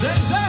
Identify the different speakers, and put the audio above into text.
Speaker 1: Zezé.